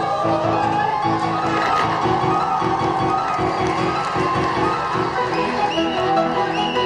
Thank you.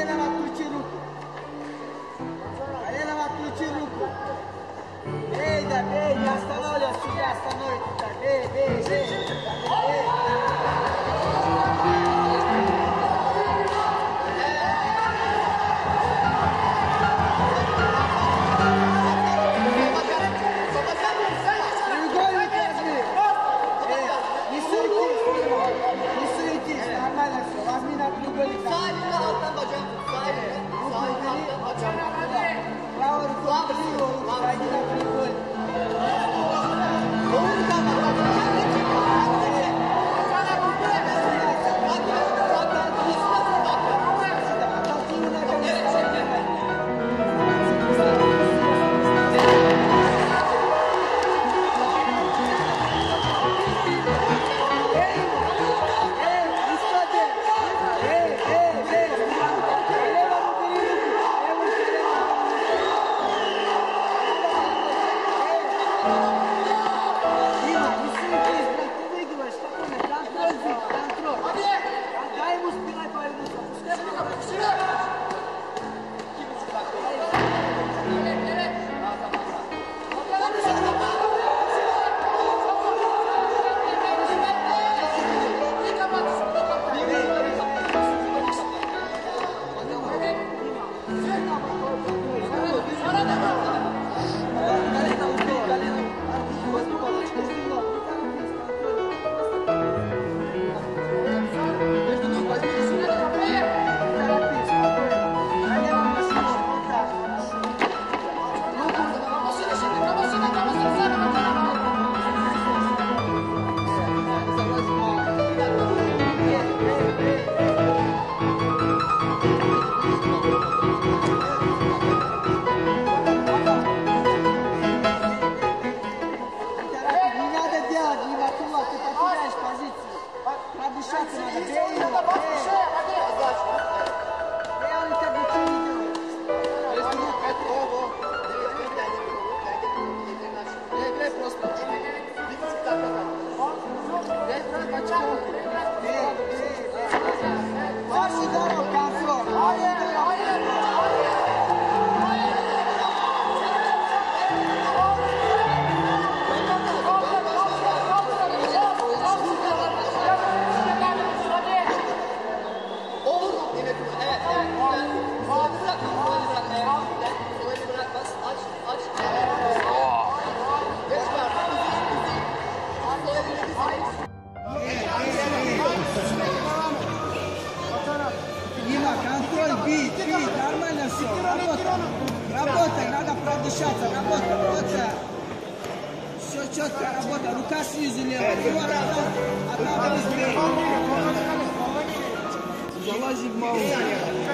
Alena Matutiluco. Alena Matutiluco. Beija, beija, esta noite, esta noite, tá? Beija, beija. контроль, бить, бить, нормально все. Работай, работай, надо продышаться, работай, работай. Все четко, работай, рука снизу левая, его работа, одна Залази в мало.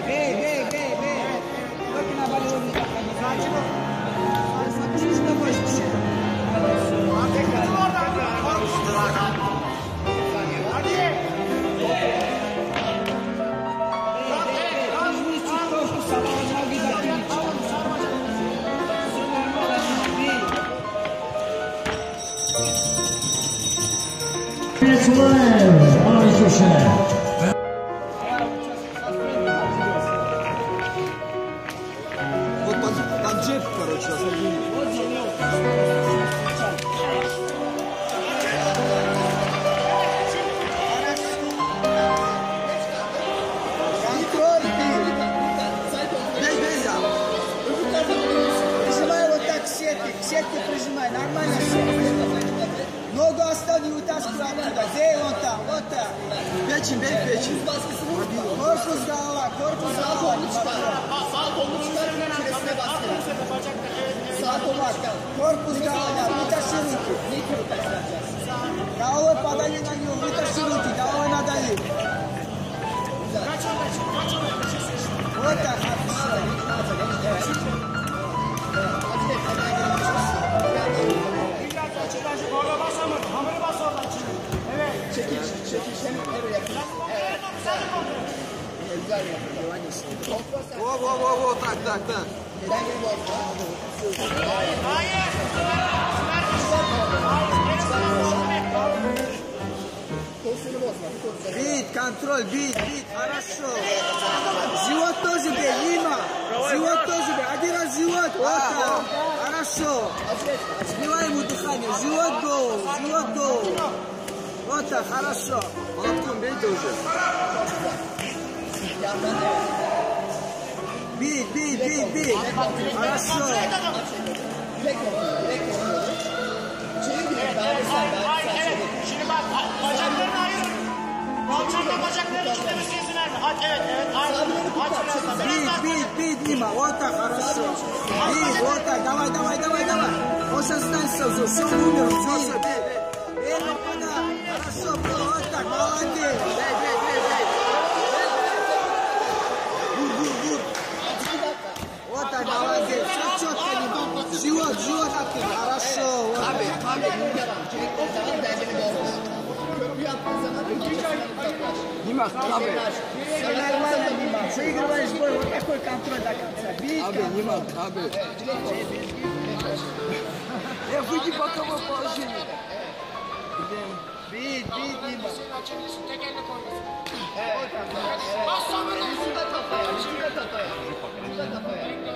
Бей, бей, бей, бей. Только на болевой так. А Live, Arjusha. сетки прижимай, нормально все. No dostan yurttaş kuralında Zeyon'da, Ota, Peçin, Bey Peçin. Korpuz Dağı var, Korpuz Dağı var. Sağ kolunu çıkarın, kiresine bastırın. Sağ kolu var, Korpuz Dağı var, Mita Şirinki. Dağı ve Padalya'dan yiyor, Mita Şirinki, Dağı ve Nadali. Kaç oldu, kaç oldu, kaç oldu. Ota, kaç oldu. Hadi de, hadi de. Hadi de, hadi de. Во, во, во, во, так, так, так. Бит, контроль, бит, бит, хорошо. Живот тоже бей, Лима. Живот тоже бей, один раз живот, вот так, хорошо. Сбивай ему дыхание, живот гоу, живот гоу. Вот так, хорошо. Молотком бейте уже. yandan evet. Bir, bir, bir, bir. Arası yok. Direkt oluyor, direkt oluyor. Çevir gibi evet, belgesel, belgesel. Evet, şimdi bak bacaklarını ayırın. Alçakta bacaklarını kitlemesi izin verme. Aç, evet, evet. Aç, aç biraz da. Biraz bir, bir, bir, Дима, вот так, хорошо. И вот так, давай, давай, давай, давай. Он сейчас станет сразу, все, умер, все. Eu fui de Bacama Paulinho. Bid, bid, nima. Nossa, mas não está tapando. Não está tapando. Não está tapando.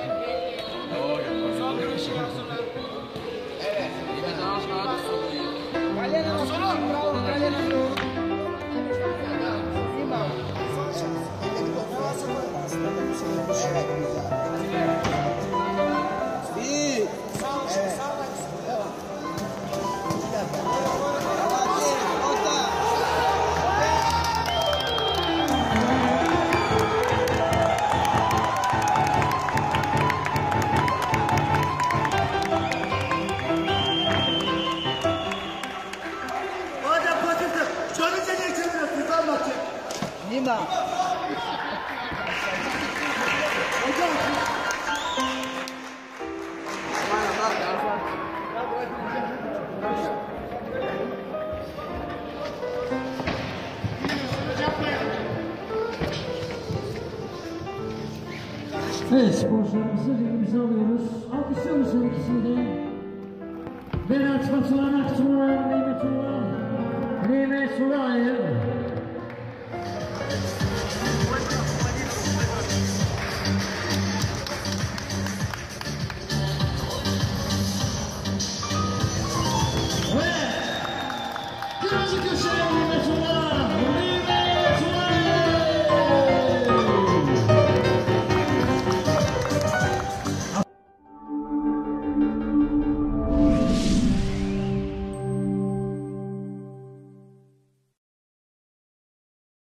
Evet sporcularımızı ligimize alıyoruz. Alkışlıyoruz her ikisini de. Berat Batuhan Akçılar, Nimet Ulan, Nimet Ulan.